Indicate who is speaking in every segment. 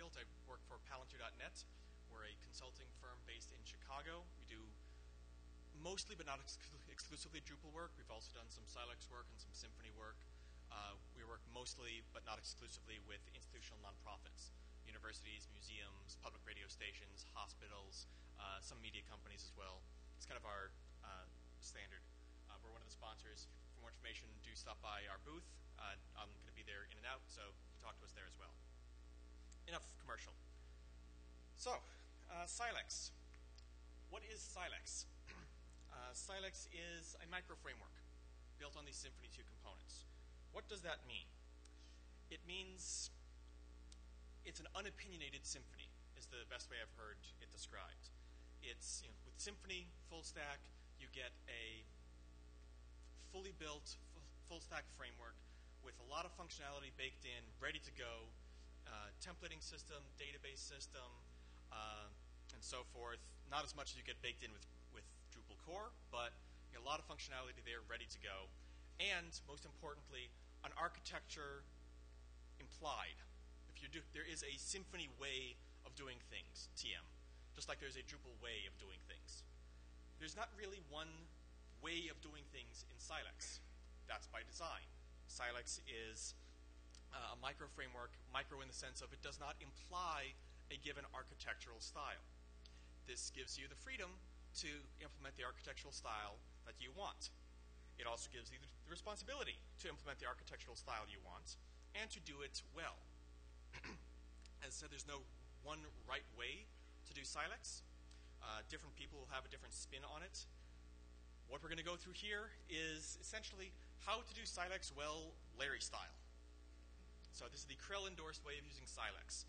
Speaker 1: Garfield. I work for Palantir.net. We're a consulting firm based in Chicago. We do mostly, but not ex- exclusively, Drupal work. We've also done some Silex work and some Symfony work. Uh, we work mostly, but not exclusively, with institutional nonprofits, universities, museums, public radio stations, hospitals, uh, some media companies as well. It's kind of our uh, standard. Uh, we're one of the sponsors. For more information, do stop by our booth. Uh, I'm going to be there in and out, so talk to us there as well. Enough commercial. So, uh, Silex. What is Silex? Uh, Silex is a micro framework built on these Symfony 2 components. What does that mean? It means it's an unopinionated Symfony, is the best way I've heard it described. It's you know, with Symfony full stack, you get a fully built full stack framework with a lot of functionality baked in, ready to go, uh, templating system, database system, uh, and so forth. Not as much as you get baked in with with Drupal core, but a lot of functionality there ready to go. And most importantly, an architecture implied. If you do, there is a Symfony way of doing things, TM, just like there's a Drupal way of doing things. There's not really one way of doing things in Silex. That's by design. Silex is uh, a micro framework, micro in the sense of it does not imply a given architectural style. This gives you the freedom to implement the architectural style that you want. It also gives you the responsibility to implement the architectural style you want and to do it well. As I said, there's no one right way to do Silex. Uh, different people will have a different spin on it. What we're going to go through here is essentially how to do Silex well Larry style. So this is the Crell endorsed way of using Silex.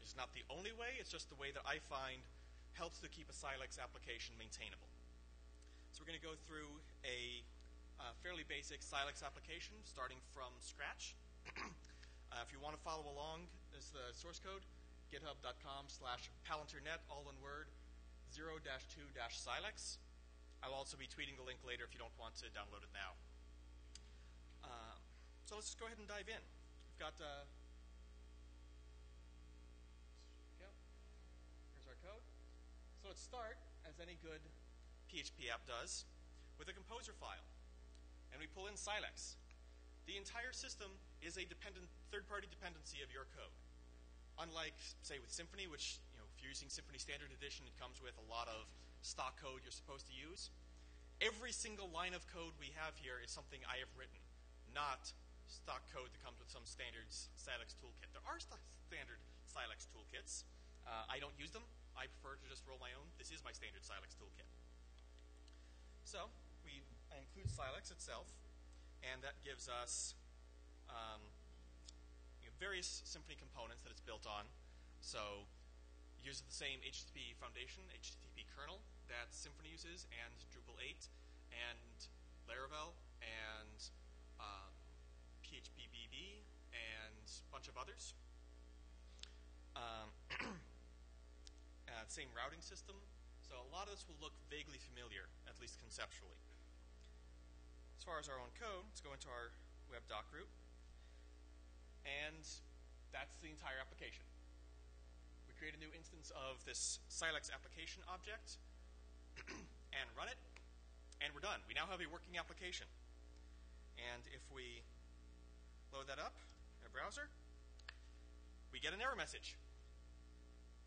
Speaker 1: It's not the only way, it's just the way that I find helps to keep a Silex application maintainable. So we're going to go through a uh, fairly basic Silex application starting from scratch. uh, if you want to follow along, this is the source code, github.com slash palantirnet, all one word, 0-2-silex. I'll also be tweeting the link later if you don't want to download it now. Uh, so let's just go ahead and dive in. Got, uh, here's our code. So let's start, as any good PHP app does, with a composer file. And we pull in Silex. The entire system is a dependent, third-party dependency of your code. Unlike, say, with Symfony, which, you know, if you're using Symfony Standard Edition, it comes with a lot of stock code you're supposed to use. Every single line of code we have here is something I have written, not stock code that comes with some standard Silex toolkit. There are st- standard Silex toolkits. Uh, I don't use them. I prefer to just roll my own. This is my standard Silex toolkit. So we I include Silex itself, and that gives us um, you know, various Symfony components that it's built on. So uses the same HTTP foundation, HTTP kernel that Symfony uses, and Drupal 8, and Laravel, and bunch of others. Um, uh, same routing system. So a lot of this will look vaguely familiar, at least conceptually. As far as our own code, let's go into our web docroot. And that's the entire application. We create a new instance of this Silex application object and run it, and we're done. We now have a working application. And if we load that up in a browser, we get an error message.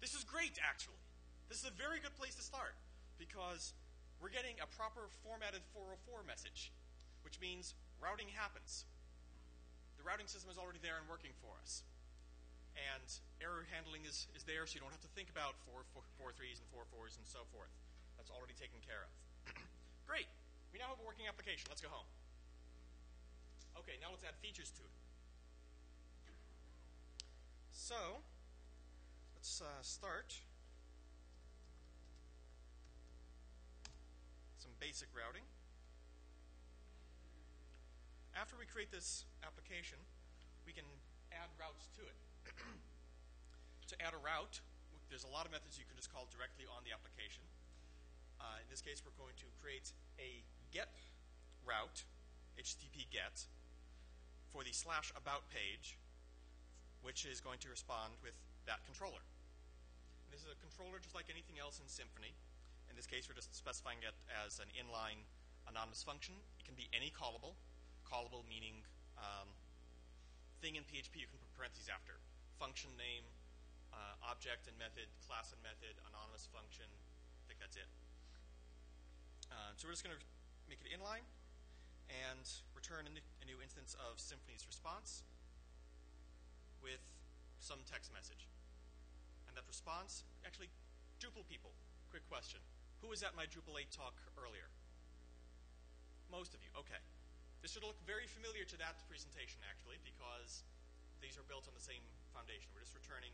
Speaker 1: This is great, actually. This is a very good place to start because we're getting a proper formatted 404 message, which means routing happens. The routing system is already there and working for us. And error handling is, is there, so you don't have to think about 4, 4, 4 3s and 4 and so forth. That's already taken care of. Great. We now have a working application. Let's go home. Okay, now let's add features to it. So, Let's uh, start some basic routing. After we create this application, we can add routes to it. to add a route, there's a lot of methods you can just call directly on the application. Uh, in this case, we're going to create a get route, HTTP get, for the slash about page, which is going to respond with that controller. And this is a controller just like anything else in Symfony. In this case, we're just specifying it as an inline anonymous function. It can be any callable. Callable meaning um, thing in PHP you can put parentheses after. Function name, uh, object and method, class and method, anonymous function. I think that's it. Uh, so we're just going to make it inline and return a new, a new instance of Symfony's response with some text message. And that response, actually, Drupal people, quick question. Who was at my Drupal 8 talk earlier? Most of you, okay. This should look very familiar to that presentation, actually, because these are built on the same foundation. We're just returning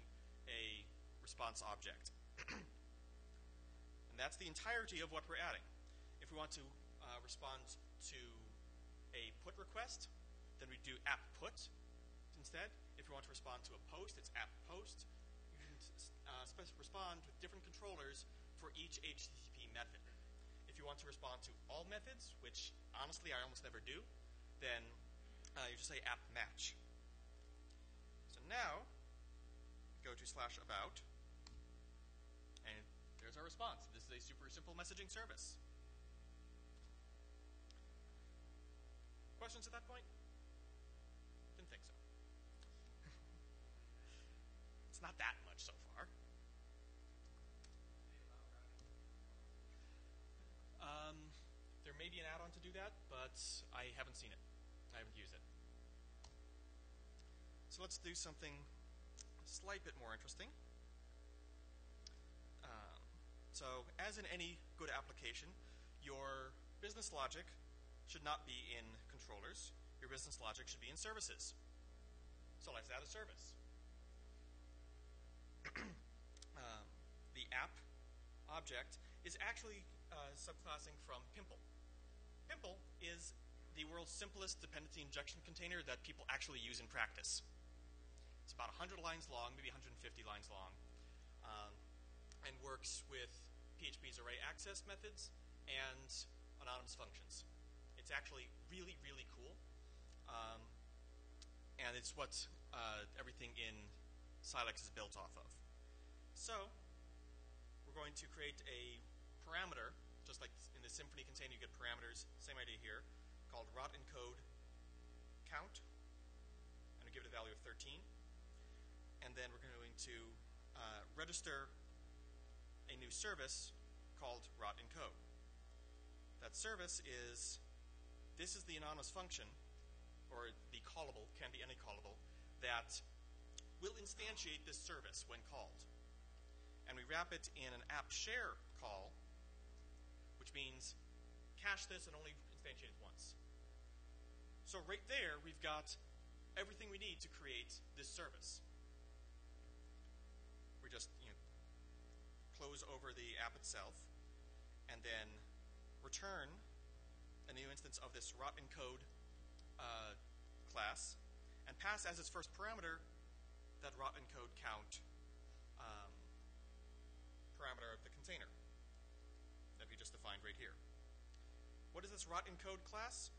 Speaker 1: a response object. and that's the entirety of what we're adding. If we want to uh, respond to a put request, then we do app put instead. If you want to respond to a post, it's app post. You can uh, respond with different controllers for each HTTP method. If you want to respond to all methods, which honestly I almost never do, then uh, you just say app match. So now, go to slash about, and there's our response. This is a super simple messaging service. Questions at that point? It's not that much so far. Um, there may be an add-on to do that, but I haven't seen it. I haven't used it. So let's do something a slight bit more interesting. Um, so as in any good application, your business logic should not be in controllers. Your business logic should be in services. So let's add a service. um, the app object is actually uh, subclassing from Pimple. Pimple is the world's simplest dependency injection container that people actually use in practice. It's about 100 lines long, maybe 150 lines long, um, and works with PHP's array access methods and anonymous functions. It's actually really, really cool. Um, and it's what uh, everything in Silex is built off of. So, we're going to create a parameter, just like in the Symfony container you get parameters, same idea here called rot encode count. and give it a value of 13. And then we're going to uh, register a new service called rot encode. That service is, this is the anonymous function, or the callable, can be any callable, that will instantiate this service when called. And we wrap it in an app share call, which means cache this and only instantiate it once. So right there, we've got everything we need to create this service. We just you know, close over the app itself, and then return a new instance of this rot encode uh, class, and pass as its first parameter that rot encode count parameter of the container that we just defined right here. What is this rot encode class?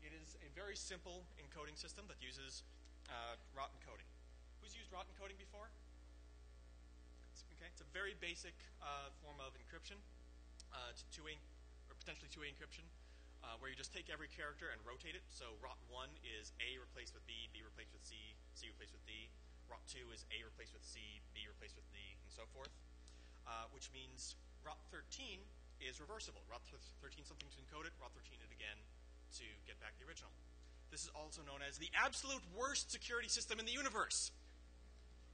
Speaker 1: It is a very simple encoding system that uses uh, rot encoding. Who's used rot encoding before? It's, okay, it's a very basic uh, form of encryption. Uh, it's two-way or potentially two-way encryption, uh, where you just take every character and rotate it. So rot one is A replaced with B, B replaced with C, C replaced with D. Rot two is A replaced with C, B replaced with D, and so forth. Uh, which means rot 13 is reversible. Rot 13 something to encode it, rot 13 it again, to get back the original. This is also known as the absolute worst security system in the universe.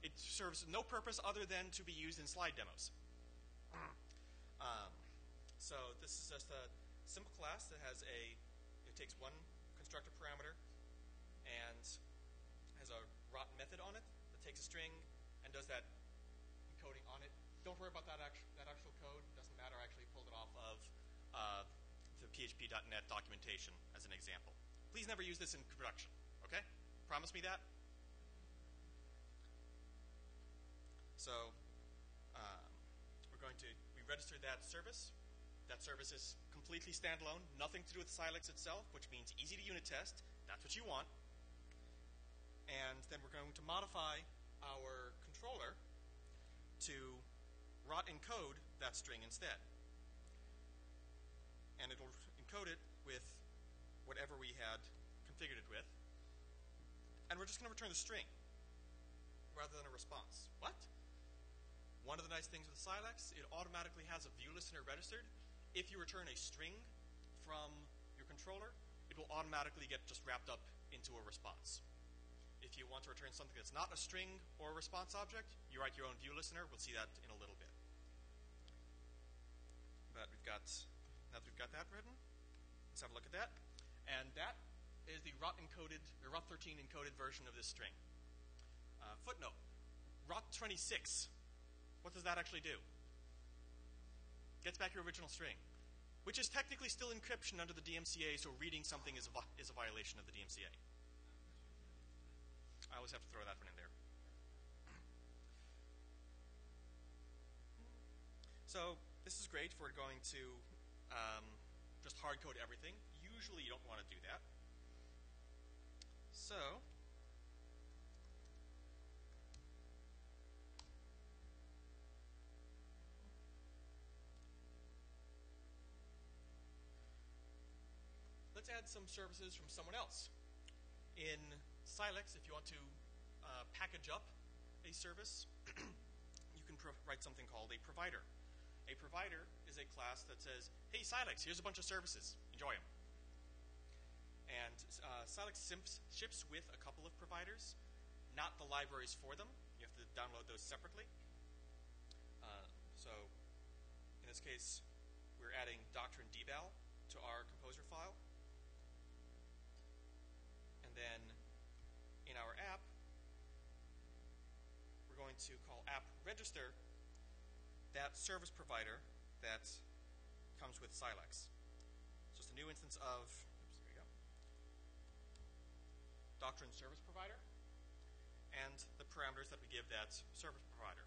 Speaker 1: It serves no purpose other than to be used in slide demos. Um, so this is just a simple class that has a, it takes one constructor parameter and has a rot method on it takes a string and does that encoding on it. Don't worry about that, actu that actual code. Doesn't matter. I actually pulled it off of uh, PHP.NET documentation as an example. Please never use this in production, okay? Promise me that? So um, we're going to, we register that service. That service is completely standalone, nothing to do with Silex itself, which means easy to unit test. That's what you want. And then we're going to modify our controller to rot encode that string instead. And it'll encode it with whatever we had configured it with. And we're just going to return the string rather than a response. What? One of the nice things with Silex, it automatically has a view listener registered. If you return a string from your controller, it will automatically get just wrapped up into a response. If you want to return something that's not a string or a response object, you write your own view listener. We'll see that in a little bit. But we've got, now that we've got that written, let's have a look at that. And that is the ROT encoded, the ROT13 encoded version of this string. Uh, footnote, ROT26, what does that actually do? Gets back your original string, which is technically still encryption under the DMCA, so reading something is a, is a violation of the DMCA. I always have to throw that one in there. So this is great for going to um, just hard code everything. Usually you don't want to do that. So let's add some services from someone else. In Silex, if you want to uh, package up a service, you can write something called a provider. A provider is a class that says, hey, Silex, here's a bunch of services. Enjoy them. And uh, Silex ships with a couple of providers, not the libraries for them. You have to download those separately. Uh, so in this case, we're adding doctrine DBAL to our composer file. And then in our app, we're going to call app register that service provider that comes with Silex. It's just a new instance of oops, there we go, doctrine service provider and the parameters that we give that service provider.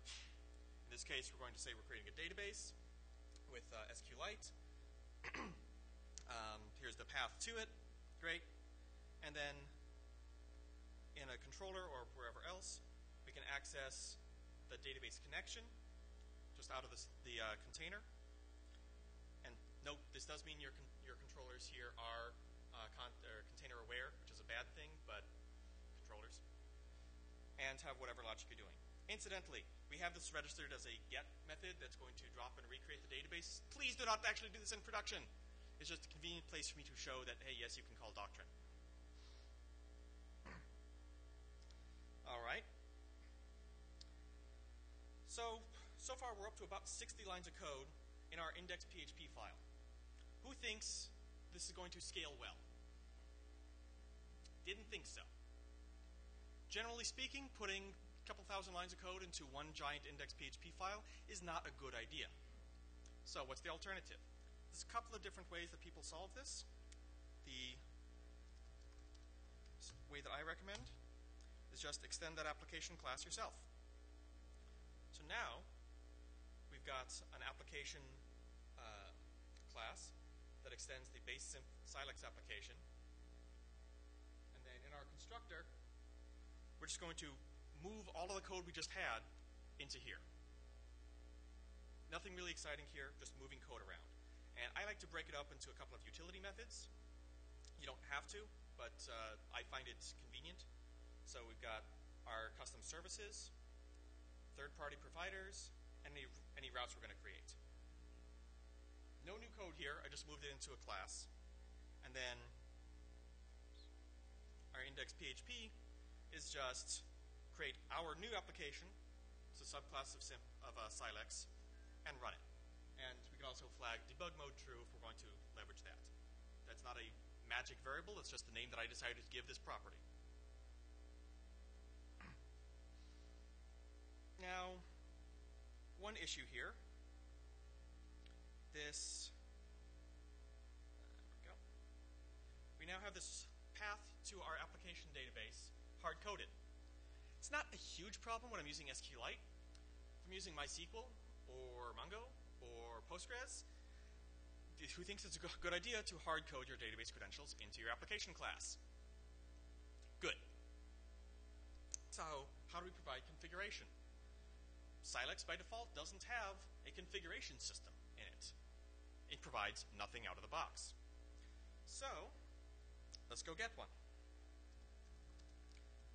Speaker 1: In this case, we're going to say we're creating a database with uh, SQLite. um, here's the path to it. Great. And then in a controller or wherever else, we can access the database connection just out of the uh, container. And note, this does mean your, con your controllers here are uh, con container aware, which is a bad thing, but controllers. And have whatever logic you're doing. Incidentally, we have this registered as a get method that's going to drop and recreate the database. Please do not actually do this in production. It's just a convenient place for me to show that, hey, yes, you can call doctrine. All right. So, so far we're up to about 60 lines of code in our index.php file. Who thinks this is going to scale well? Didn't think so. Generally speaking, putting a couple thousand lines of code into one giant index.php file is not a good idea. So what's the alternative? There's a couple of different ways that people solve this. The way that I recommend is just extend that application class yourself. So now we've got an application uh, class that extends the base Silex application. And then in our constructor, we're just going to move all of the code we just had into here. Nothing really exciting here, just moving code around. And I like to break it up into a couple of utility methods. You don't have to, but uh, I find it convenient. So we've got our custom services, third-party providers, and any, any routes we're going to create. No new code here. I just moved it into a class. And then our index PHP is just create our new application, it's a subclass of, sim, of uh, Silex, and run it. And we can also flag debug mode true if we're going to leverage that. That's not a magic variable, it's just the name that I decided to give this property. Now, one issue here. This, uh, there we go. We now have this path to our application database hard-coded. It's not a huge problem when I'm using SQLite. If I'm using MySQL or Mongo or Postgres, who thinks it's a good idea to hard-code your database credentials into your application class? Good. So how do we provide configuration? Silex by default doesn't have a configuration system in it. It provides nothing out of the box. So let's go get one.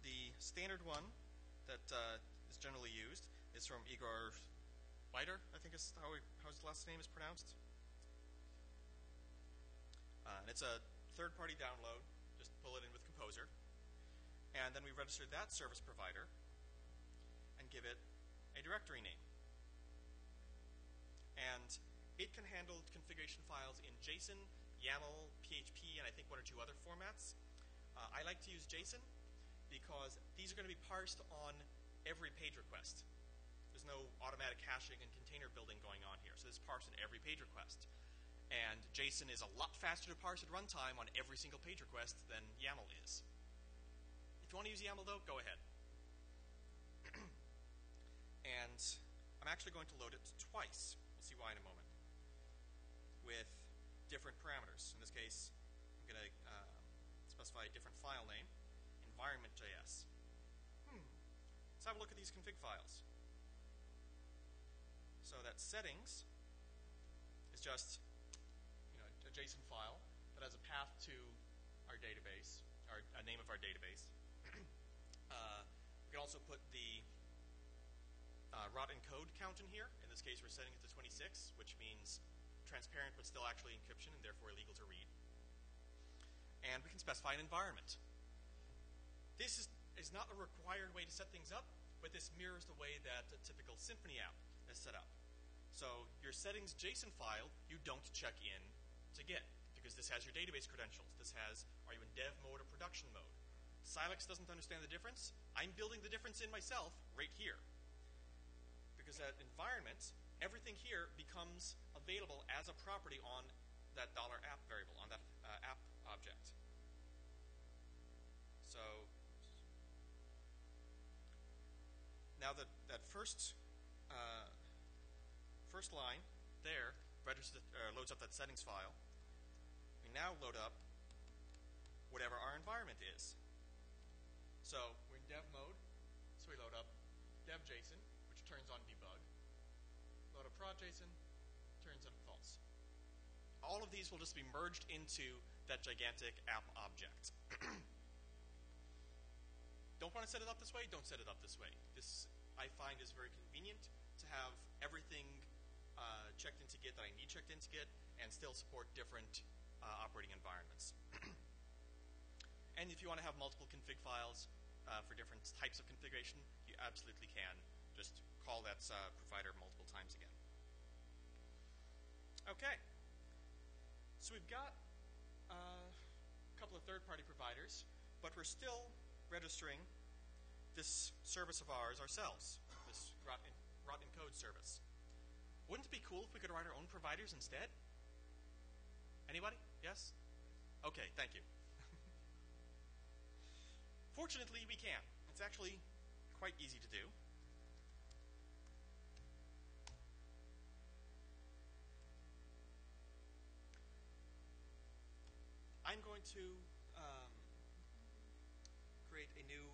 Speaker 1: The standard one that uh, is generally used is from Igor Leiter, I think is how, he, how his last name is pronounced. Uh, and it's a third-party download. Just pull it in with Composer. And then we register that service provider and give it a directory name. And it can handle configuration files in JSON, YAML, PHP, and I think one or two other formats. Uh, I like to use JSON because these are going to be parsed on every page request. There's no automatic hashing and container building going on here. So this is parsed on every page request. And JSON is a lot faster to parse at runtime on every single page request than YAML is. If you want to use YAML though, go ahead. And I'm actually going to load it twice. We'll see why in a moment. With different parameters. In this case, I'm going to uh, specify a different file name, environment.js. Hmm. Let's have a look at these config files. So that settings is just you know, a JSON file that has a path to our database, our a name of our database. uh, we can also put the uh, rot encode count in here. In this case, we're setting it to 26, which means transparent but still actually encryption and therefore illegal to read. And we can specify an environment. This is, is not a required way to set things up, but this mirrors the way that a typical Symfony app is set up. So your settings JSON file, you don't check in to Git because this has your database credentials. This has, are you in dev mode or production mode? Silex doesn't understand the difference. I'm building the difference in myself right here. Because that environment, everything here becomes available as a property on that dollar $app variable, on that uh, app object. So now that that first uh, first line there registers, uh, loads up that settings file. We now load up whatever our environment is. So we're in dev mode, so we load up dev.json, which turns on up prod.json, turns on false. All of these will just be merged into that gigantic app object. don't want to set it up this way? Don't set it up this way. This, I find, is very convenient to have everything uh, checked into Git that I need checked into Git and still support different uh, operating environments. and if you want to have multiple config files, uh, for different types of configuration, you absolutely can. Just call that uh, provider multiple times again. Okay. So we've got uh, a couple of third-party providers, but we're still registering this service of ours ourselves, this rot, in, encode service. Wouldn't it be cool if we could write our own providers instead? Anybody? Yes? Okay, thank you. Fortunately, we can. It's actually quite easy to do. Going to um, create a new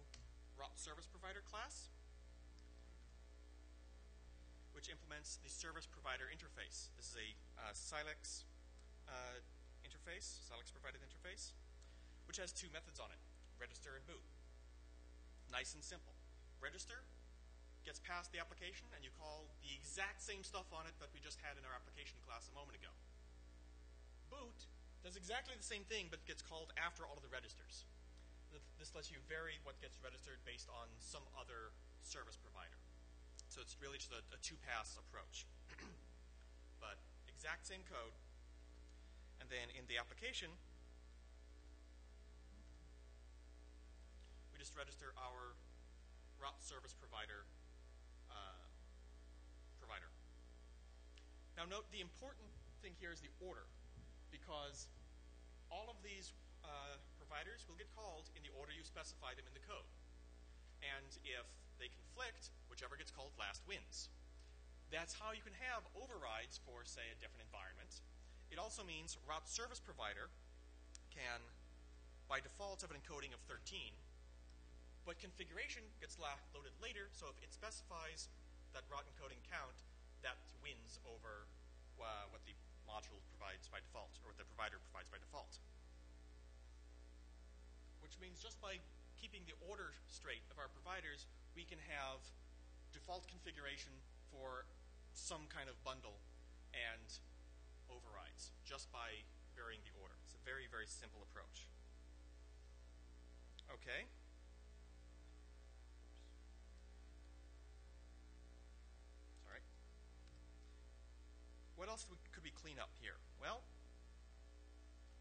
Speaker 1: service provider class which implements the service provider interface. This is a uh, Silex uh, interface, Silex provided interface, which has two methods on it, register and boot nice and simple. Register gets past the application, and you call the exact same stuff on it that we just had in our application class a moment ago. Boot does exactly the same thing, but gets called after all of the registers. This lets you vary what gets registered based on some other service provider. So it's really just a, a two-pass approach. but exact same code. And then in the application, we just register our ROT service provider uh, provider. Now note the important thing here is the order because all of these uh, providers will get called in the order you specify them in the code. And if they conflict, whichever gets called last wins. That's how you can have overrides for, say, a different environment. It also means ROT service provider can, by default, have an encoding of 13, but configuration gets loaded later, so if it specifies that rot encoding count, that wins over uh, what the module provides by default, or what the provider provides by default. Which means just by keeping the order straight of our providers, we can have default configuration for some kind of bundle and overrides just by varying the order. It's a very, very simple approach. Okay. Sorry. What else could we clean up here? Well,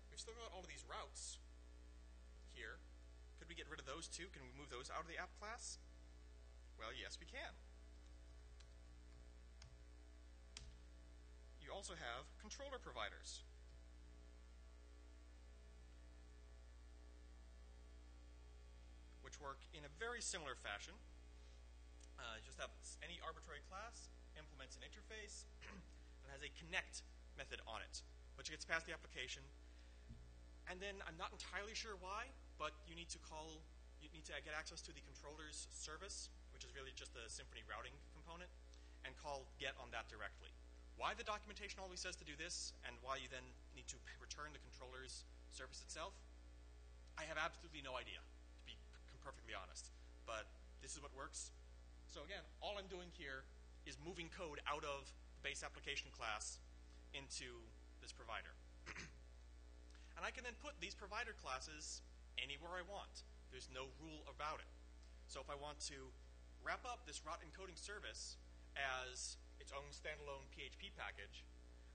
Speaker 1: we've still got all of these routes here. Could we get rid of those too? Can we move those out of the app class? Well, yes, we can. You also have controller providers. which work in a very similar fashion. Uh, just have any arbitrary class, implements an interface, and has a connect method on it, which gets past the application. And then I'm not entirely sure why, but you need to call, you need to get access to the controller's service, which is really just the Symfony routing component, and call get on that directly. Why the documentation always says to do this, and why you then need to return the controller's service itself, I have absolutely no idea to be perfectly honest. But this is what works. So again, all I'm doing here is moving code out of the base application class into this provider. and I can then put these provider classes anywhere I want. There's no rule about it. So if I want to wrap up this rot encoding service as its own standalone PHP package,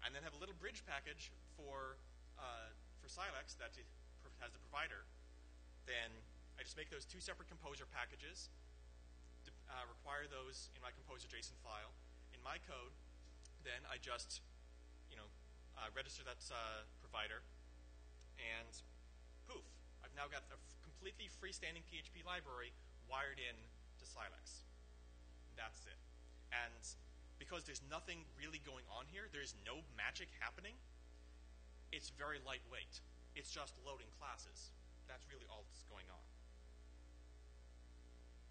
Speaker 1: and then have a little bridge package for uh, for Silex that has the provider, then I just make those two separate composer packages, uh, require those in my composer JSON file. In my code, then I just, uh, register that uh, provider, and poof, I've now got a completely freestanding PHP library wired in to Silex. That's it. And because there's nothing really going on here, there's no magic happening, it's very lightweight. It's just loading classes. That's really all that's going on.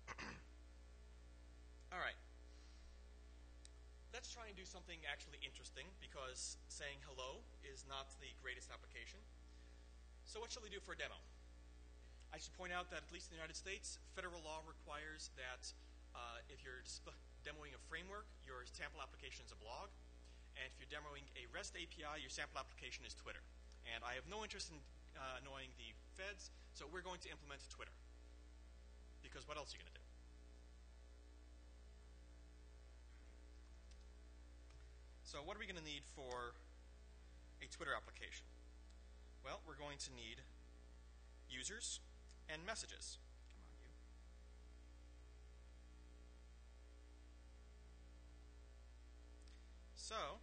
Speaker 1: All right. Let's try and do something actually interesting because saying hello is not the greatest application. So what shall we do for a demo? I should point out that at least in the United States, federal law requires that uh, if you're demoing a framework, your sample application is a blog. And if you're demoing a REST API, your sample application is Twitter. And I have no interest in uh, annoying the feds, so we're going to implement Twitter. Because what else are you going to do? So what are we going to need for a Twitter application? Well, we're going to need users and messages. Come on, you. So,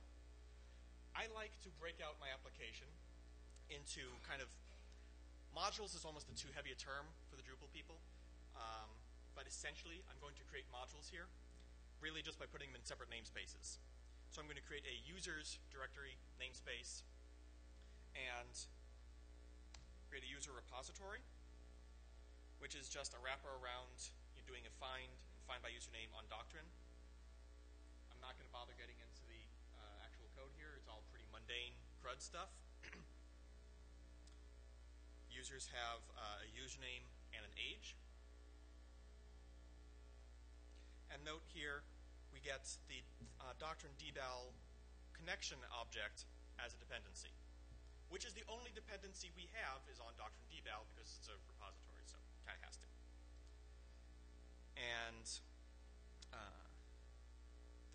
Speaker 1: I like to break out my application into kind of modules is almost a too heavy a term for the Drupal people. Um, but essentially, I'm going to create modules here, really just by putting them in separate namespaces. So I'm going to create a users directory namespace and create a user repository, which is just a wrapper around doing a find, find by username on Doctrine. I'm not going to bother getting into the uh, actual code here. It's all pretty mundane CRUD stuff. Users have uh, a username and an age. And note here, get the uh, Doctrine DBAL connection object as a dependency, which is the only dependency we have is on Doctrine DBAL because it's a repository, so it kind of has to. And uh,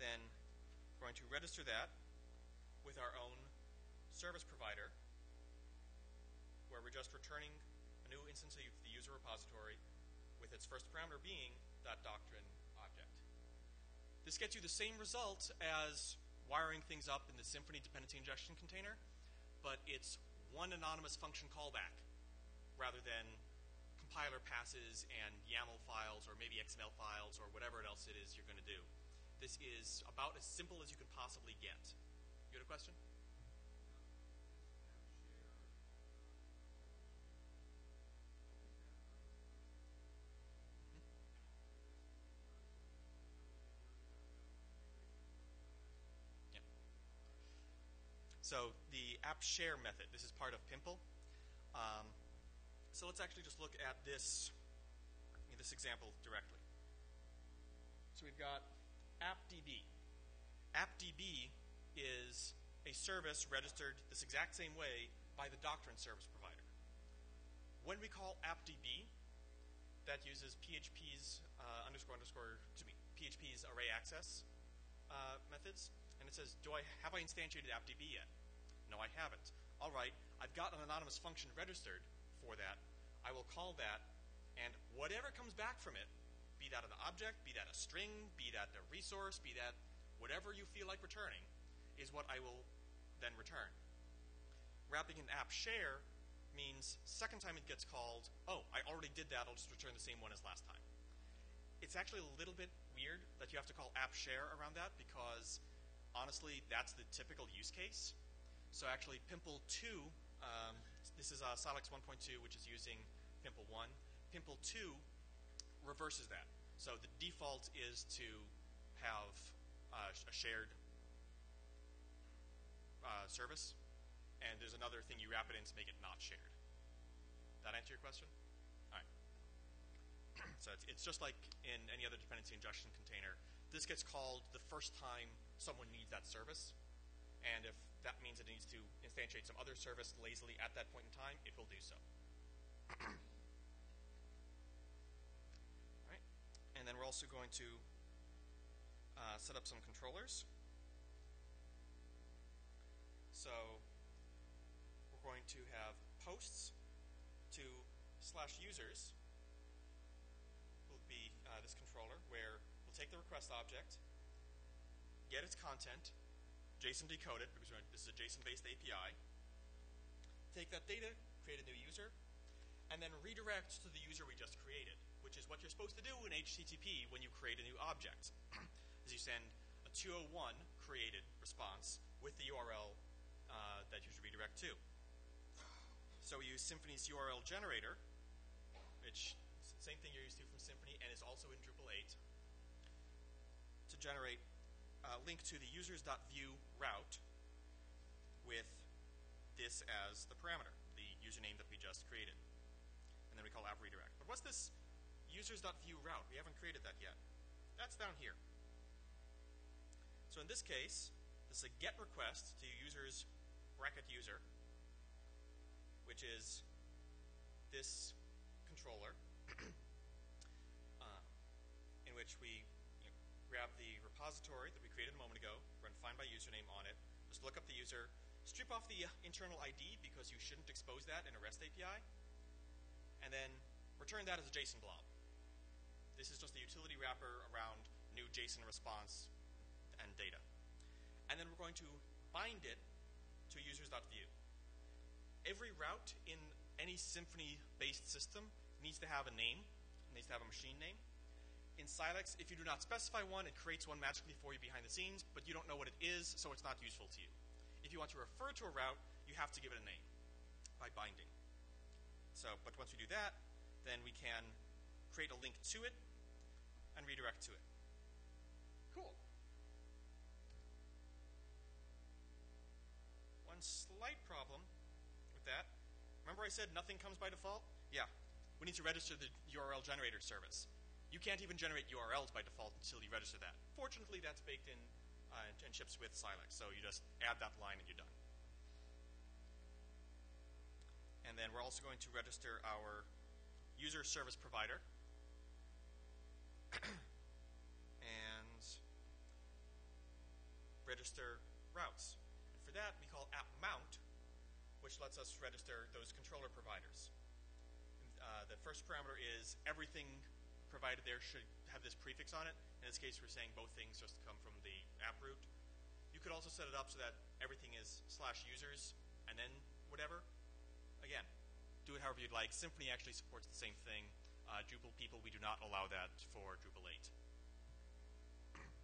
Speaker 1: then we're going to register that with our own service provider, where we're just returning a new instance of the user repository with its first parameter being that doctrine this gets you the same result as wiring things up in the Symfony dependency injection container, but it's one anonymous function callback rather than compiler passes and YAML files or maybe XML files or whatever else it is you're going to do. This is about as simple as you could possibly get. You had a question? So the app share method, this is part of Pimple. Um, so let's actually just look at this, this example directly. So we've got AppDB. AppDB is a service registered this exact same way by the Doctrine service provider. When we call AppDB, that uses PHP's uh, underscore underscore, to me, PHP's array access uh, methods, and it says, do I have I instantiated AppDB yet? No, I haven't. All right, I've got an anonymous function registered for that. I will call that, and whatever comes back from it, be that an object, be that a string, be that a resource, be that whatever you feel like returning, is what I will then return. Wrapping an app share means second time it gets called, oh, I already did that, I'll just return the same one as last time. It's actually a little bit weird that you have to call app share around that because honestly, that's the typical use case. So actually, Pimple 2, um, this is uh, Silex 1.2, which is using Pimple 1. Pimple 2 reverses that. So the default is to have uh, a shared uh, service, and there's another thing you wrap it in to make it not shared. That answer your question? All right. so it's, it's just like in any other dependency injection container. This gets called the first time someone needs that service, and if that means it needs to instantiate some other service lazily at that point in time, it will do so. All right. And then we're also going to uh, set up some controllers. So we're going to have posts to slash users will be uh, this controller where we'll take the request object, get its content, JSON decode it because this is a JSON-based API, take that data, create a new user, and then redirect to the user we just created, which is what you're supposed to do in HTTP when you create a new object. is you send a 201 created response with the URL uh, that you should redirect to. So we use Symfony's URL generator, which same thing you're used to from Symfony and is also in Drupal 8, to generate a link to the users.view route with this as the parameter, the username that we just created. And then we call app redirect. But what's this users.view route? We haven't created that yet. That's down here. So in this case, this is a GET request to users bracket user which is this controller, uh, in which we grab the repository that we created a moment ago, run find by username on it, just look up the user, strip off the uh, internal ID because you shouldn't expose that in a REST API, and then return that as a JSON blob. This is just the utility wrapper around new JSON response and data. And then we're going to bind it to users.view every route in any Symfony-based system needs to have a name, needs to have a machine name. In Silex, if you do not specify one, it creates one magically for you behind the scenes, but you don't know what it is, so it's not useful to you. If you want to refer to a route, you have to give it a name by binding. So, but once we do that, then we can create a link to it and redirect to it. Cool. One slight problem with that. Remember I said nothing comes by default? Yeah. We need to register the URL generator service. You can't even generate URLs by default until you register that. Fortunately, that's baked in uh, and ships with Silex, so you just add that line and you're done. And then we're also going to register our user service provider. and register routes. And for that, we call app mount, which lets us register those controller providers. Uh, the first parameter is everything provided there should have this prefix on it. In this case, we're saying both things just come from the app root. You could also set it up so that everything is slash users and then whatever. Again, do it however you'd like. Symfony actually supports the same thing. Uh, Drupal people, we do not allow that for Drupal 8.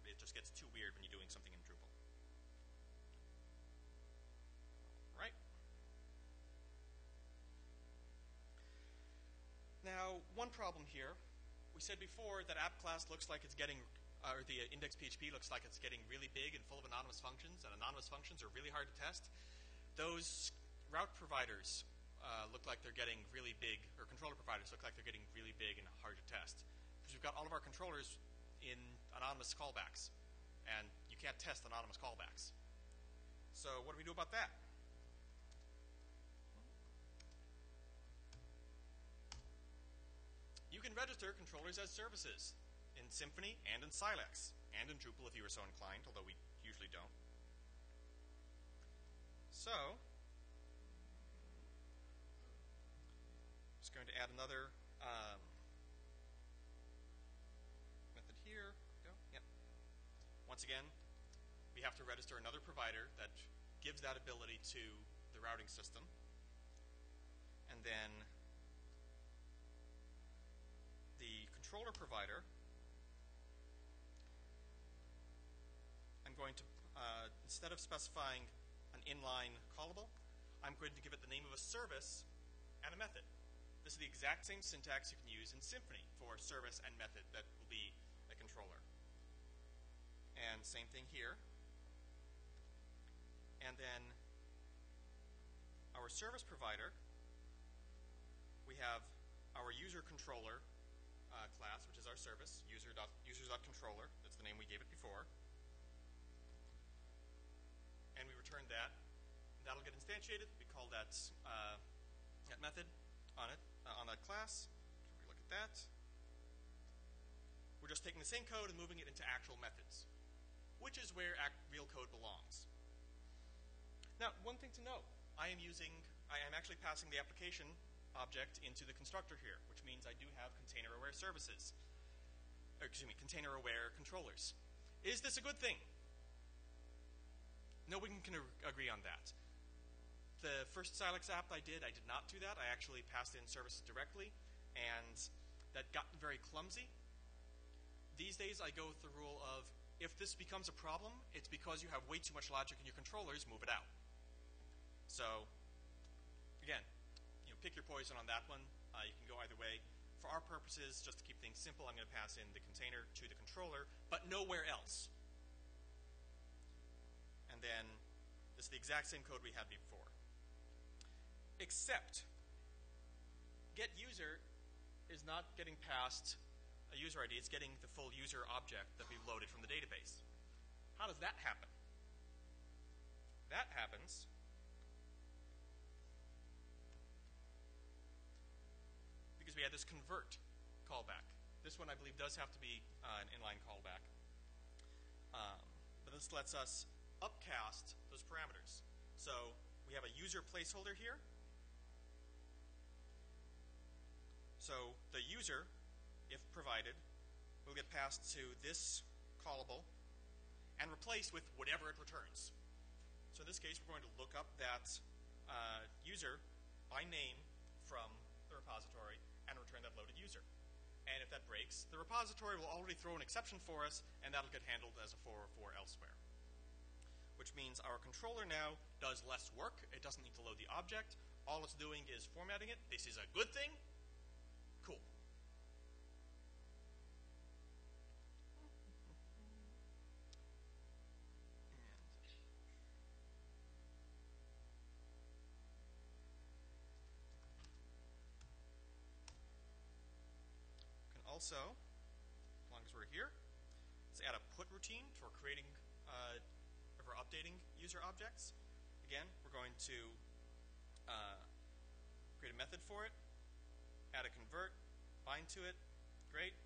Speaker 1: it just gets too weird when you're doing something in Drupal. Right. Now, one problem here, we said before that app class looks like it's getting uh, or the index PHP looks like it's getting really big and full of anonymous functions, and anonymous functions are really hard to test, those route providers uh, look like they're getting really big, or controller providers look like they're getting really big and hard to test. Because we've got all of our controllers in anonymous callbacks, and you can't test anonymous callbacks. So what do we do about that? You can register controllers as services in Symfony and in Silex, and in Drupal if you are so inclined, although we usually don't. So, I'm just going to add another um, method here. Go. Yep. Once again, we have to register another provider that gives that ability to the routing system. And then controller provider, I'm going to, uh, instead of specifying an inline callable, I'm going to give it the name of a service and a method. This is the exact same syntax you can use in Symfony for service and method that will be a controller. And same thing here. And then our service provider, we have our user controller uh, class, which is our service, user dot, users.controller. That's the name we gave it before. And we return that. That'll get instantiated. We call that, uh, that method on it, uh, on that class. We look at that. We're just taking the same code and moving it into actual methods, which is where real code belongs. Now, one thing to note, I am using, I am actually passing the application object into the constructor here, which means I do have container-aware services. Or, excuse me, container-aware controllers. Is this a good thing? No one can agree on that. The first Silex app I did, I did not do that. I actually passed in services directly, and that got very clumsy. These days, I go with the rule of if this becomes a problem, it's because you have way too much logic in your controllers, move it out. So, again, pick your poison on that one. Uh, you can go either way. For our purposes, just to keep things simple, I'm going to pass in the container to the controller, but nowhere else. And then this is the exact same code we had before. Except get user is not getting past a user ID, it's getting the full user object that we've loaded from the database. How does that happen? That happens we had this convert callback. This one, I believe, does have to be uh, an inline callback. Um, but this lets us upcast those parameters. So we have a user placeholder here. So the user, if provided, will get passed to this callable and replaced with whatever it returns. So in this case, we're going to look up that uh, user by name from the repository and return that loaded user. And if that breaks, the repository will already throw an exception for us, and that'll get handled as a 404 elsewhere. Which means our controller now does less work. It doesn't need to load the object. All it's doing is formatting it. This is a good thing. Also, as long as we're here, let's add a put routine for creating, uh, for updating user objects. Again, we're going to uh, create a method for it, add a convert, bind to it. Great.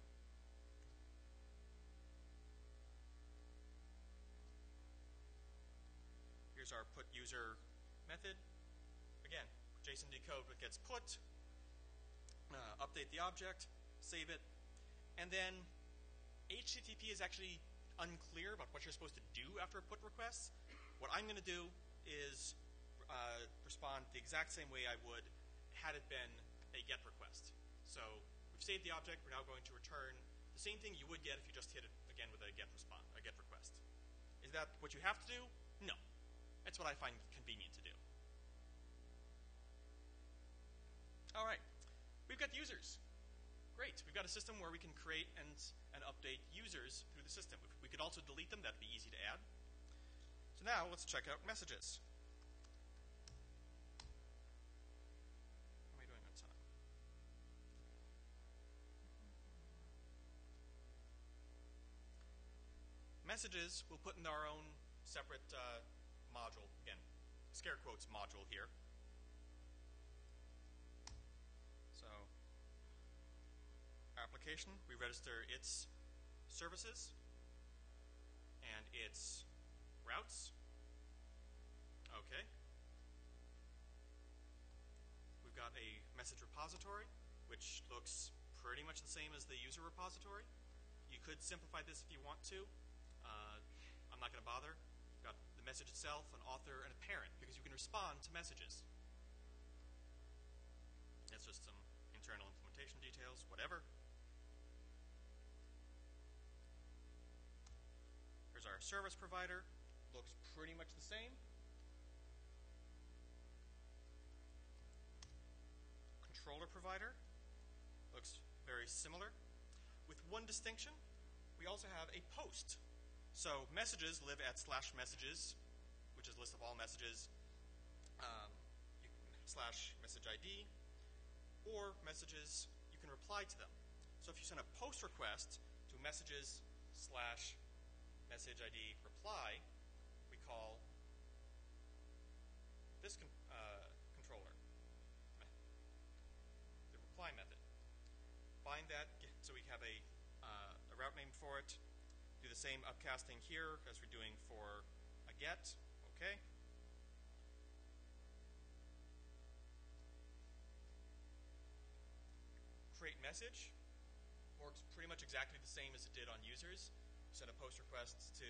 Speaker 1: Here's our put user method. Again, JSON decode what gets put, uh, update the object, save it, and then HTTP is actually unclear about what you're supposed to do after a put request. What I'm going to do is uh, respond the exact same way I would had it been a GET request. So we've saved the object. We're now going to return the same thing you would get if you just hit it again with a GET response, a GET request. Is that what you have to do? No. That's what I find convenient to do. All right. We've got users. Great. We've got a system where we can create and, and update users through the system. If we could also delete them, that'd be easy to add. So now let's check out messages. How am I doing on time? Messages we'll put in our own separate uh, module. Again, scare quotes module here. Application, we register its services and its routes. Okay. We've got a message repository, which looks pretty much the same as the user repository. You could simplify this if you want to. Uh, I'm not going to bother. You've got the message itself, an author, and a parent, because you can respond to messages. That's just some internal implementation details, whatever. Our service provider. Looks pretty much the same. Controller provider looks very similar. With one distinction, we also have a post so messages live at slash messages, which is a list of all messages, um, slash message ID, or messages, you can reply to them. So if you send a post request to messages slash message ID reply, we call this uh, controller, the reply method. Bind that, so we have a, uh, a route name for it, do the same upcasting here as we're doing for a get. Okay. Create message works pretty much exactly the same as it did on users. Send a post request to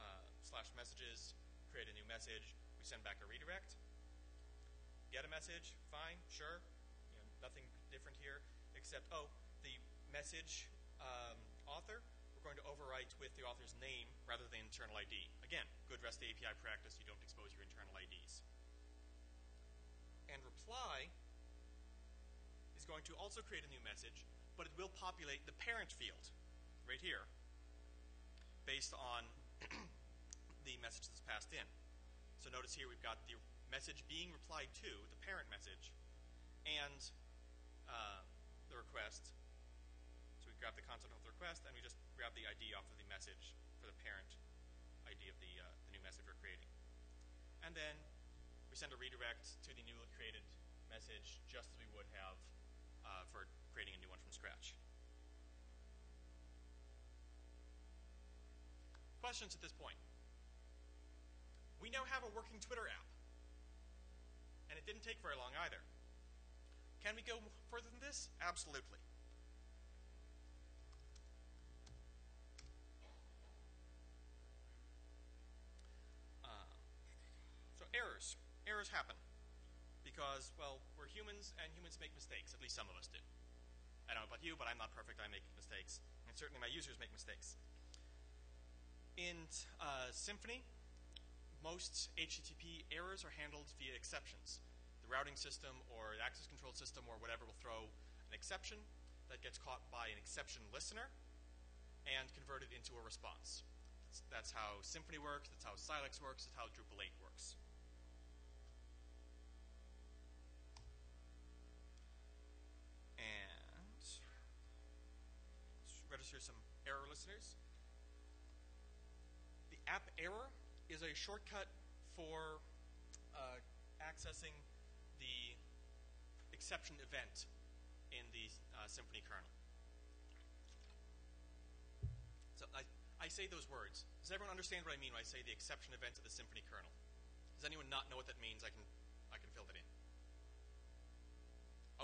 Speaker 1: uh, slash messages, create a new message, we send back a redirect. Get a message, fine, sure. You know, nothing different here, except, oh, the message um, author we're going to overwrite with the author's name rather than internal ID. Again, good REST API practice, you don't expose your internal IDs. And reply is going to also create a new message, but it will populate the parent field right here based on the message that's passed in. So notice here we've got the message being replied to, the parent message, and uh, the request. So we grab the content of the request and we just grab the ID off of the message for the parent ID of the, uh, the new message we're creating. And then we send a redirect to the newly created message just as we would have uh, for creating a new one from scratch. Questions at this point? We now have a working Twitter app. And it didn't take very long either. Can we go further than this? Absolutely. Uh, so errors. Errors happen because, well, we're humans and humans make mistakes. At least some of us do. I don't know about you, but I'm not perfect. I make mistakes. And certainly my users make mistakes. In uh, Symfony, most HTTP errors are handled via exceptions. The routing system or the access control system or whatever will throw an exception that gets caught by an exception listener and converted into a response. That's, how Symfony works, that's how Silex works, that's how Drupal 8 works. And register some error listeners. App error is a shortcut for uh, accessing the exception event in the uh, Symfony kernel. So I, I say those words. Does everyone understand what I mean when I say the exception event of the Symfony kernel? Does anyone not know what that means? I can, I can fill that in.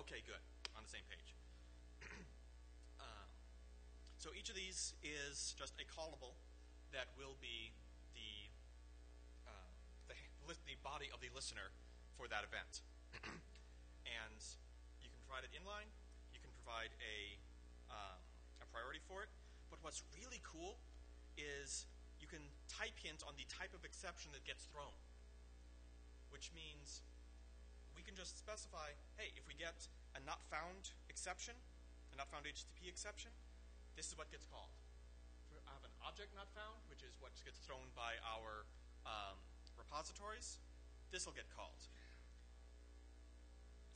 Speaker 1: Okay, good. On the same page. So each of these is just a callable that will listener for that event. and you can provide it inline. You can provide a, um, a priority for it. But what's really cool is you can type hint on the type of exception that gets thrown, which means we can just specify, hey, if we get a not found exception, a not found HTTP exception, this is what gets called. I have an object not found, which is what gets thrown by our um, repositories, this will get called.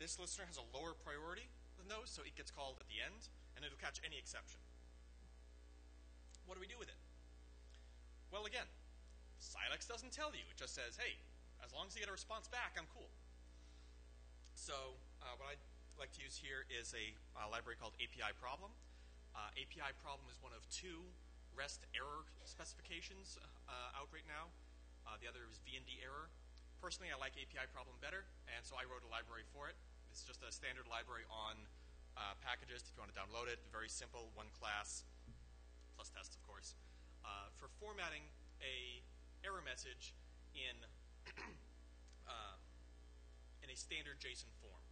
Speaker 1: This listener has a lower priority than those, so it gets called at the end, and it'll catch any exception. What do we do with it? Well, again, Silex doesn't tell you. It just says, hey, as long as you get a response back, I'm cool. So uh, what I like to use here is a uh, library called API Problem. Uh, API Problem is one of two REST error specifications uh, out right now. Uh, the other is VND error. Personally, I like API Problem better, and so I wrote a library for it. It's just a standard library on uh, Packagist if you want to download it. Very simple, one class, plus tests, of course. for formatting a error message in in a standard JSON form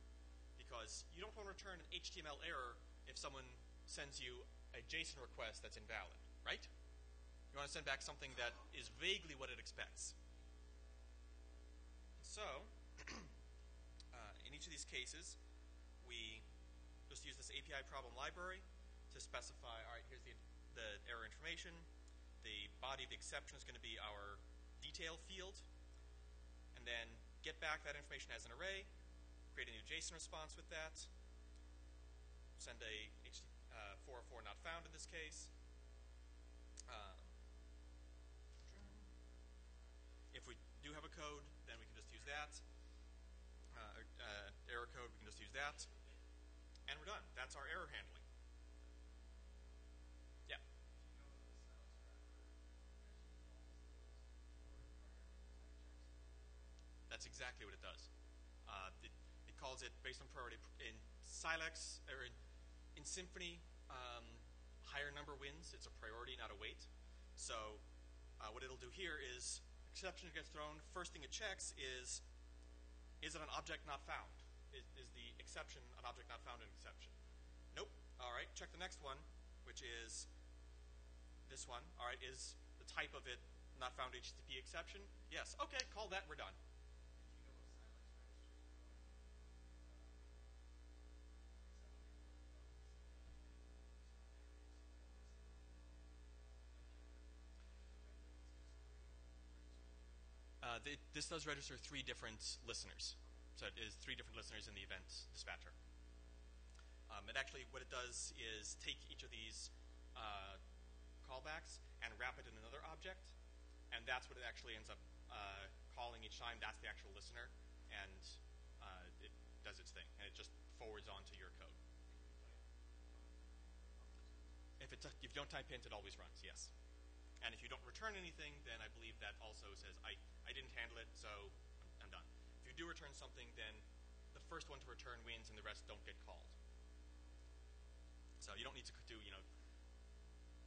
Speaker 1: because you don't want to return an HTML error if someone sends you a JSON request that's invalid, right? You want to send back something that is vaguely what it expects. So, uh, in each of these cases, we just use this API problem library to specify, all right, here's the, the error information. The body of the exception is going to be our detail field. And then get back that information as an array, create a new JSON response with that, send a uh, 404 not found in this case. That. Uh, uh, error code, we can just use that. And we're done. That's our error handling. Yeah. That's exactly what it does. Uh, it, it, calls it based on priority. In Silex, or in, in Symfony, um, higher number wins. It's a priority, not a weight. So uh, what it'll do here is exception gets thrown. First thing it checks is, is it an object not found? Is, is the exception an object not found an exception? Nope. All right, check the next one, which is this one. All right, is the type of it not found HTTP exception? Yes. Okay, call that, we're done. Uh, th this does register three different listeners. So it is three different listeners in the event dispatcher. Um, it actually, what it does is take each of these uh, callbacks and wrap it in another object, and that's what it actually ends up uh, calling each time. That's the actual listener, and uh, it does its thing, and it just forwards on to your code. If, it if you don't type hint, it always runs, yes. And if you don't return anything, then I believe that also says, I, I didn't handle it, so I'm, done. If you do return something, then the first one to return wins and the rest don't get called. So you don't need to do, you know,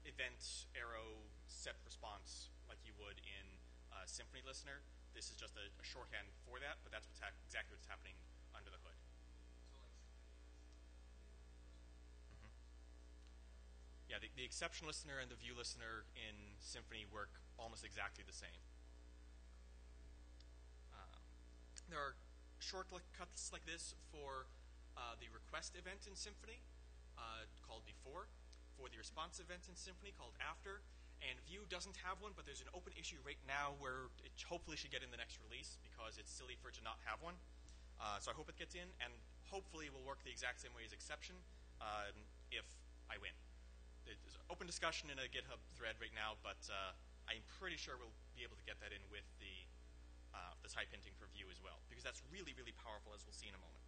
Speaker 1: event arrow set response like you would in uh, Symfony Listener. This is just a, a shorthand for that, but that's what's exactly what's happening under the hood. Yeah, the, the, exception listener and the view listener in Symfony work almost exactly the same. Uh, there are shortcuts like this for uh, the request event in Symfony uh, called before, for the response event in Symfony called after, and view doesn't have one, but there's an open issue right now where it hopefully should get in the next release because it's silly for it to not have one. Uh, so I hope it gets in, and hopefully will work the exact same way as exception um, if I win open discussion in a GitHub thread right now, but uh, I'm pretty sure we'll be able to get that in with the, uh, the type hinting for view as well, because that's really, really powerful, as we'll see in a moment.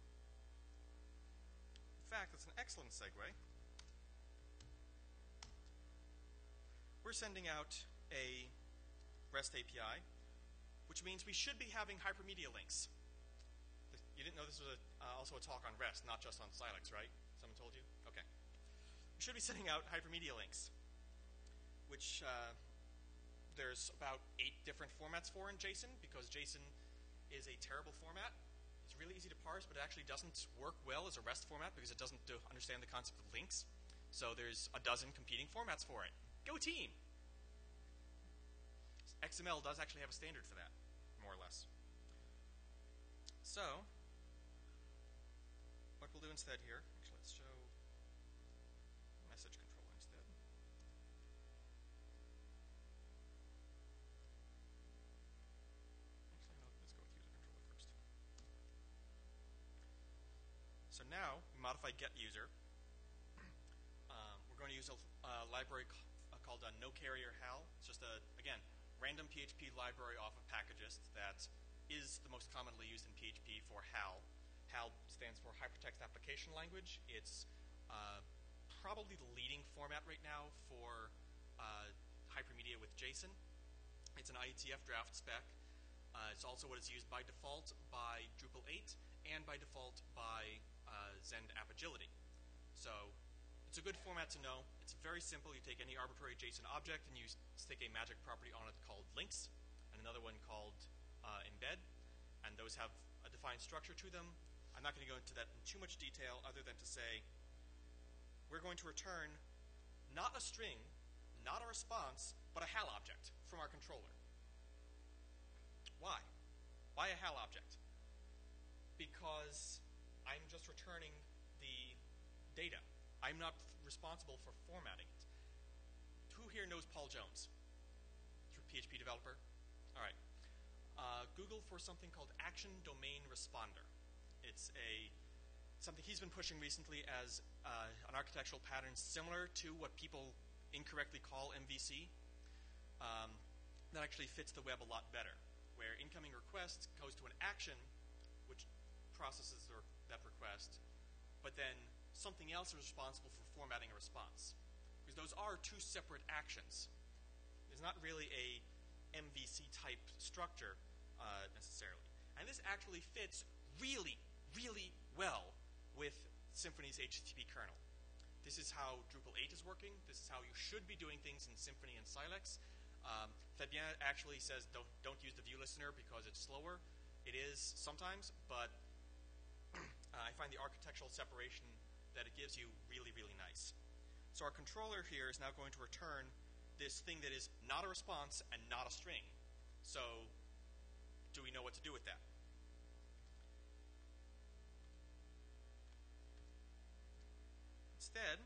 Speaker 1: In fact, that's an excellent segue. We're sending out a REST API, which means we should be having hypermedia links. You didn't know this was a, uh, also a talk on REST, not just on Silex, right? Someone told you? Okay should be sending out hypermedia links, which uh, there's about eight different formats for in JSON because JSON is a terrible format. It's really easy to parse, but it actually doesn't work well as a REST format because it doesn't understand the concept of links. So there's a dozen competing formats for it. Go team! XML does actually have a standard for that, more or less. So, what we'll do instead here now we modify get user. Um, we're going to use a uh, library uh, called uh, no carrier hal. It's just a again random PHP library off of Packagist that is the most commonly used in PHP for HAL. HAL stands for Hypertext Application Language. It's uh, probably the leading format right now for uh, hypermedia with JSON. It's an IETF draft spec. Uh, it's also what is used by default by Drupal 8 and by default by uh, Zend Apigility. So it's a good format to know. It's very simple. You take any arbitrary JSON object and you stick a magic property on it called links and another one called uh, embed, and those have a defined structure to them. I'm not going to go into that in too much detail other than to say we're going to return not a string, not a response, but a HAL object from our controller. Why? Why a HAL object? Because I'm just returning the data. I'm not responsible for formatting it. Who here knows Paul Jones? PHP developer? All right. Uh, Google for something called Action Domain Responder. It's a something he's been pushing recently as uh, an architectural pattern similar to what people incorrectly call MVC. Um, that actually fits the web a lot better, where incoming request goes to an action, which processes the, that request, but then something else is responsible for formatting a response. Because those are two separate actions. There's not really a MVC type structure uh, necessarily. And this actually fits really, really well with Symfony's HTTP kernel. This is how Drupal 8 is working. This is how you should be doing things in Symfony and Silex. Um, Fabien actually says don't, don't use the view listener because it's slower. It is sometimes, but uh, I find the architectural separation that it gives you really, really nice. So our controller here is now going to return this thing that is not a response and not a string. So do we know what to do with that? Instead,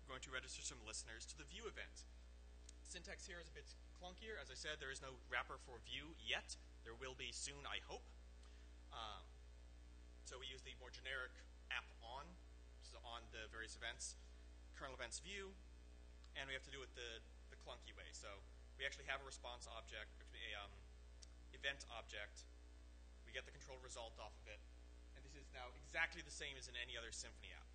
Speaker 1: we're going to register some listeners to the view event. Syntax here is a bit clunkier. As I said, there is no wrapper for view yet. There will be soon, I hope. So we use the more generic app on, which is on the various events, kernel events view, and we have to do it the, the clunky way. So we actually have a response object, a um, event object. We get the control result off of it. And this is now exactly the same as in any other Symfony app.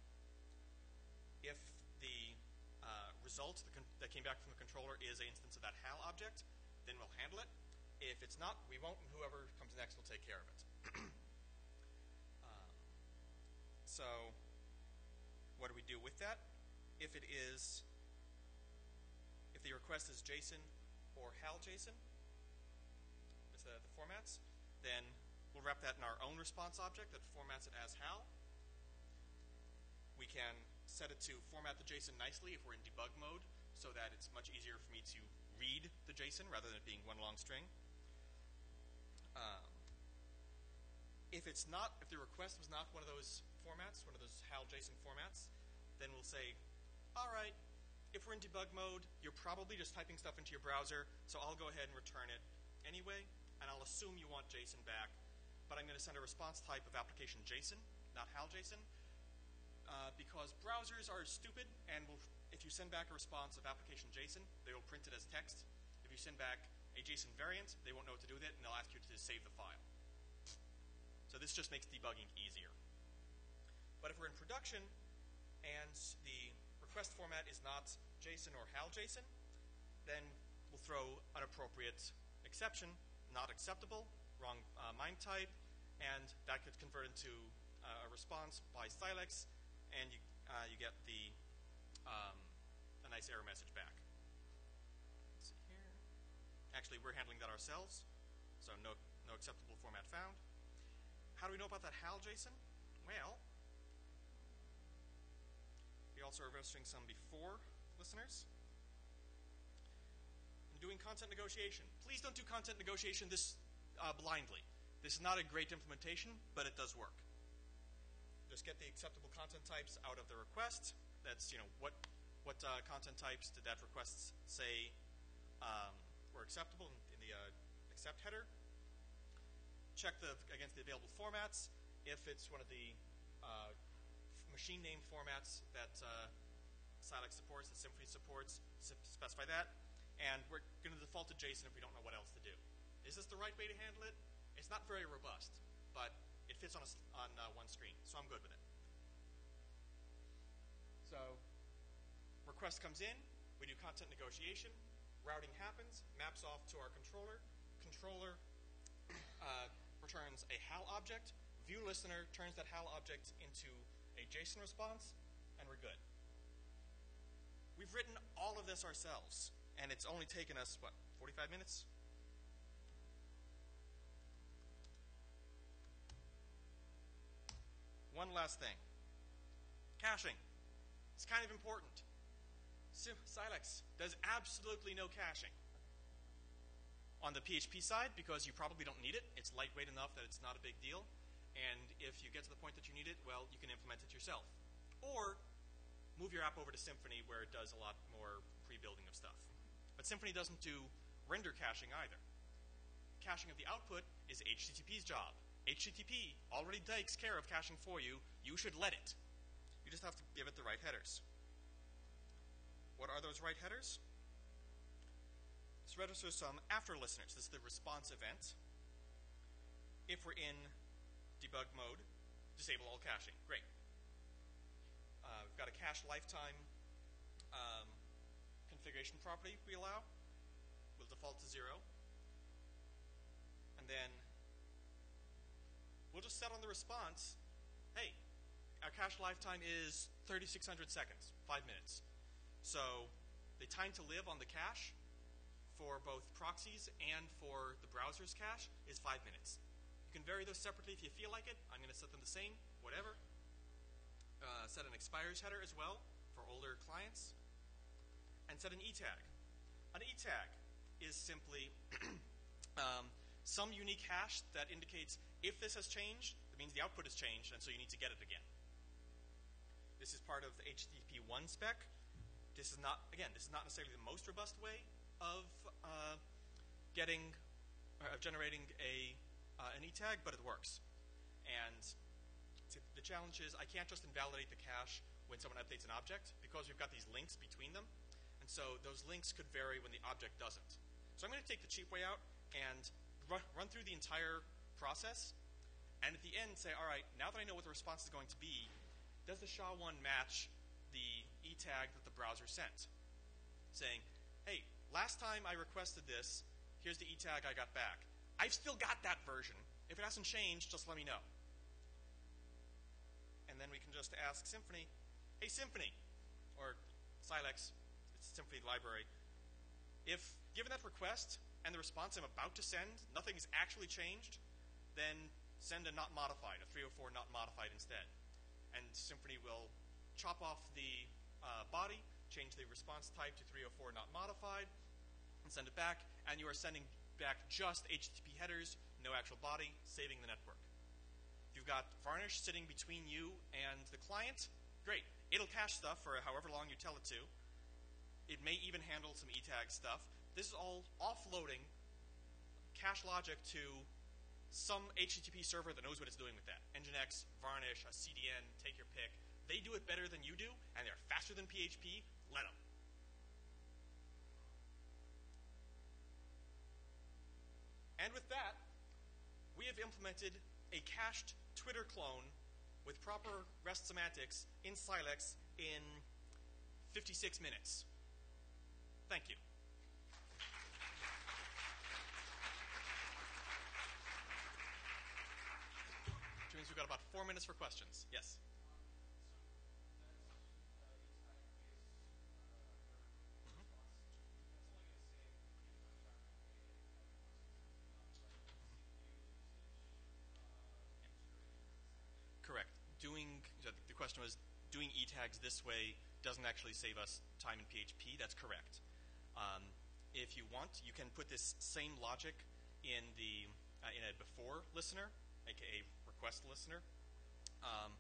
Speaker 1: If the uh, result that came back from the controller is an instance of that HAL object, then we'll handle it. If it's not, we won't, and whoever comes next will take care of it. so what do we do with that? If it is if the request is JSON or HAL JSON, it's the, the formats, then we'll wrap that in our own response object that formats it as HAL. We can set it to format the JSON nicely if we're in debug mode so that it's much easier for me to read the JSON rather than it being one long string. Um, if it's not, if the request was not one of those formats, one of those HAL JSON formats, then we'll say, all right, if we're in debug mode, you're probably just typing stuff into your browser, so I'll go ahead and return it anyway, and I'll assume you want JSON back, but I'm going to send a response type of application JSON, not HAL JSON, uh, because browsers are stupid, and will, if you send back a response of application JSON, they will print it as text. If you send back a JSON variant, they won't know what to do with it, and they'll ask you to save the file. So this just makes debugging easier. But if we're in production, and the request format is not JSON or HAL JSON, then we'll throw an appropriate exception, not acceptable, wrong uh, MIME type, and that could convert into uh, a response by Silex, and you, uh, you get the um, a nice error message back. Let's see here. Actually, we're handling that ourselves, so no, no acceptable format found. How do we know about that HAL JSON? Well, we also are registering some before listeners. And doing content negotiation. Please don't do content negotiation this uh, blindly. This is not a great implementation, but it does work. Just get the acceptable content types out of the request. That's, you know, what, what uh, content types did that request say um, were acceptable in, in the uh, accept header. Check the, against the available formats. if it's one of the uh, machine name formats that uh, Silex supports, that Symfony supports, specify that. And we're going to default to JSON if we don't know what else to do. Is this the right way to handle it? It's not very robust, but it fits on, a, on uh, one screen, so I'm good with it. So request comes in, we do content negotiation, routing happens, maps off to our controller. Controller uh, returns a HAL object. View listener turns that HAL object into a JSON response, and we're good. We've written all of this ourselves, and it's only taken us, what, 45 minutes? One last thing. Caching. It's kind of important. Silex does absolutely no caching. On the PHP side, because you probably don't need it, it's lightweight enough that it's not a big deal. And if you get to the point that you need it, well, you can implement it yourself. Or move your app over to Symfony where it does a lot more pre-building of stuff. But Symfony doesn't do render caching either. Caching of the output is HTTP's job. HTTP already takes care of caching for you. You should let it. You just have to give it the right headers. What are those right headers? This registers some after listeners. This is the response event. If we're in debug mode, disable all caching. Great. Uh, we've got a cache lifetime um, configuration property we allow. We'll default to zero. And then we'll just set on the response, hey, our cache lifetime is 3,600 seconds, five minutes. So the time to live on the cache for both proxies and for the browser's cache is five minutes. Can vary those separately if you feel like it. I'm going to set them the same, whatever. Uh, set an expires header as well for older clients. And set an e tag. An e tag is simply um, some unique hash that indicates if this has changed, it means the output has changed, and so you need to get it again. This is part of the HTTP 1 spec. This is not, again, this is not necessarily the most robust way of uh, getting, uh, of generating a, uh, an e-tag, but it works. And the challenge is I can't just invalidate the cache when someone updates an object because we've got these links between them. And so those links could vary when the object doesn't. So I'm going to take the cheap way out and run, run through the entire process, and at the end say, all right, now that I know what the response is going to be, does the SHA-1 match the e-tag that the browser sent? Saying, hey, last time I requested this, here's the e-tag I got back. I've still got that version. If it hasn't changed, just let me know. And then we can just ask Symfony, hey, Symfony, or Silex, it's Symfony library, if given that request, and the response I'm about to send, nothing has actually changed, then send a not modified, a 304 not modified instead. And Symfony will chop off the uh, body, change the response type to 304 not modified, and send it back, and you are sending back just HTTP headers, no actual body, saving the network. If you've got Varnish sitting between you and the client, great. It'll cache stuff for however long you tell it to. It may even handle some eTag stuff, this is all offloading cache logic to some HTTP server that knows what it's doing with that. Nginx, Varnish, a CDN, take your pick. They do it better than you do, and they're faster than PHP. Let them. And with that, we have implemented a cached Twitter clone with proper REST semantics in Silex in 56 minutes. Thank you. Which means we've got about four minutes for questions. Yes. Doing the question was doing e tags this way doesn't actually save us time in PHP. That's correct. Um, if you want, you can put this same logic in the uh, in a before listener, aka request listener. Um,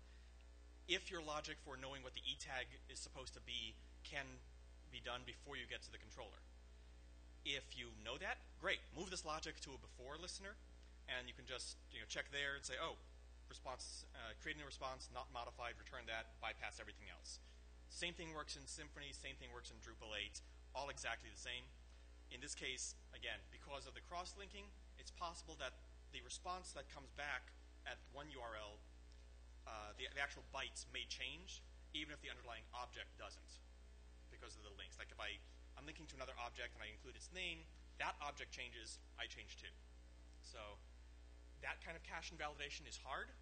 Speaker 1: if your logic for knowing what the e tag is supposed to be can be done before you get to the controller. If you know that, great. Move this logic to a before listener, and you can just you know check there and say, oh, response, uh, creating a response, not modified, return that, bypass everything else. Same thing works in Symfony, same thing works in Drupal 8, all exactly the same. In this case, again, because of the cross-linking, it's possible that the response that comes back at one URL, uh, the, the actual bytes may change, even if the underlying object doesn't, because of the links. Like if I, I'm linking to another object and I include its name, that object changes, I change too. So that kind of cache invalidation is hard.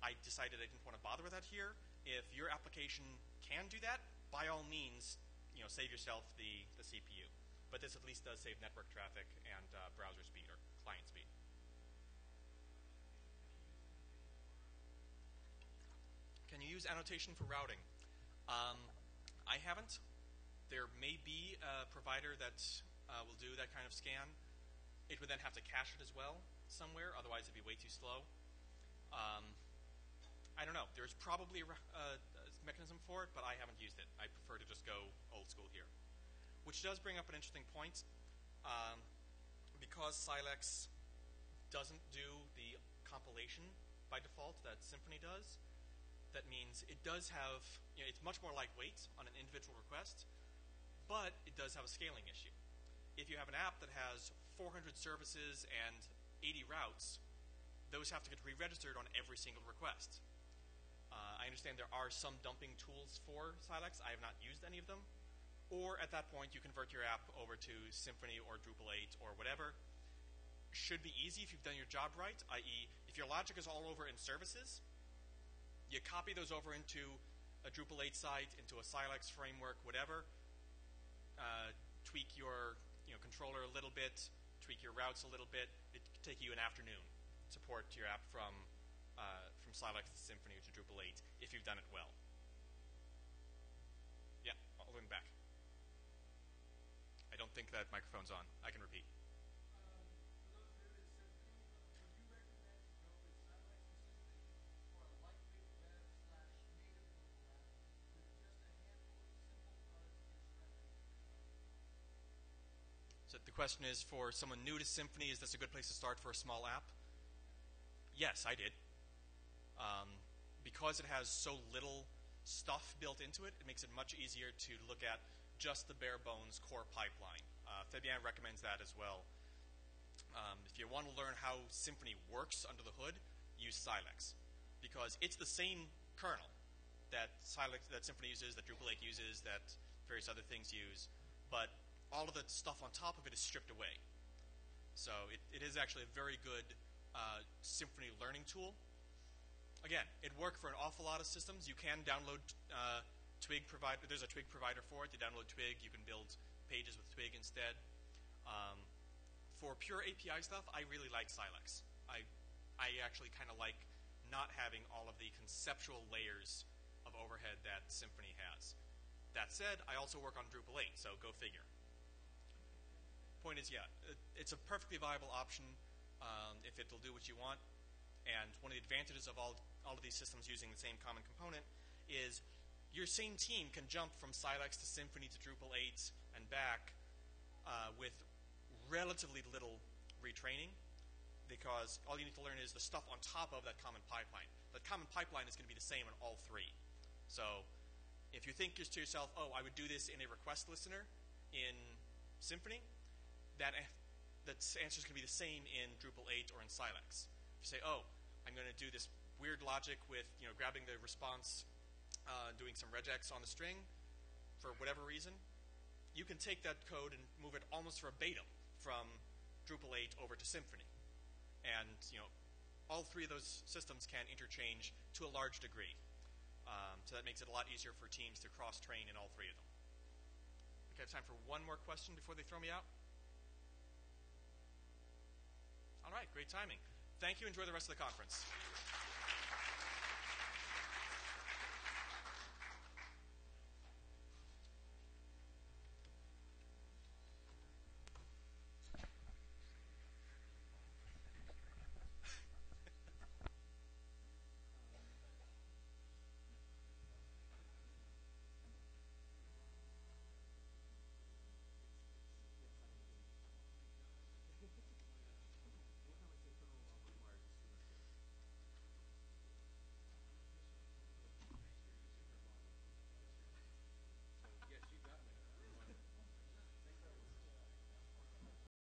Speaker 1: I decided I didn't want to bother with that here. If your application can do that, by all means, you know, save yourself the, the CPU. But this at least does save network traffic and uh, browser speed or client speed. Can you use annotation for routing? Um, I haven't. There may be a provider that uh, will do that kind of scan. It would then have to cache it as well somewhere, otherwise it'd be way too slow. Um, I don't know. There's probably a, a, mechanism for it, but I haven't used it. I prefer to just go old school here. Which does bring up an interesting point. Um, because Silex doesn't do the compilation by default that Symfony does, that means it does have, you know, it's much more lightweight on an individual request, but it does have a scaling issue. If you have an app that has 400 services and 80 routes, those have to get re-registered on every single request. Uh, I understand there are some dumping tools for Silex. I have not used any of them. Or at that point, you convert your app over to Symfony or Drupal 8 or whatever. Should be easy if you've done your job right, i.e., if your logic is all over in services, you copy those over into a Drupal 8 site, into a Silex framework, whatever. Uh, tweak your you know, controller a little bit, tweak your routes a little bit. Take you an afternoon to port your app from uh, from Silex to Symfony to Drupal 8 if you've done it well. Yeah, I'll way back. I don't think that microphone's on. I can repeat. Question is for someone new to Symfony, is this a good place to start for a small app? Yes, I did. Um, because it has so little stuff built into it, it makes it much easier to look at just the bare bones core pipeline. Uh, Fabien recommends that as well. Um, if you want to learn how Symfony works under the hood, use Silex because it's the same kernel that Silex, that Symfony uses, that Drupal 8 uses, that various other things use, but all of the stuff on top of it is stripped away. So it, it is actually a very good uh, Symfony learning tool. Again, it worked for an awful lot of systems. You can download uh, Twig provider. There's a Twig provider for it. You download Twig. You can build pages with Twig instead. Um, for pure API stuff, I really like Silex. I, I actually kind of like not having all of the conceptual layers of overhead that Symfony has. That said, I also work on Drupal 8, so go figure point is, yeah, it's a perfectly viable option um, if it'll do what you want. And one of the advantages of all, all of these systems using the same common component is your same team can jump from Silex to Symfony to Drupal 8 and back uh, with relatively little retraining because all you need to learn is the stuff on top of that common pipeline. The common pipeline is going to be the same in all three. So if you think just to yourself, oh, I would do this in a request listener in Symfony, that, that answer is going to be the same in Drupal 8 or in Silex. If you say, oh, I'm going to do this weird logic with you know grabbing the response, uh, doing some regex on the string for whatever reason, you can take that code and move it almost verbatim from Drupal 8 over to Symfony. And you know, all three of those systems can interchange to a large degree. Um, so that makes it a lot easier for teams to cross-train in all three of them. I have time for one more question before they throw me out. All right, great timing. Thank you. Enjoy the rest of the conference.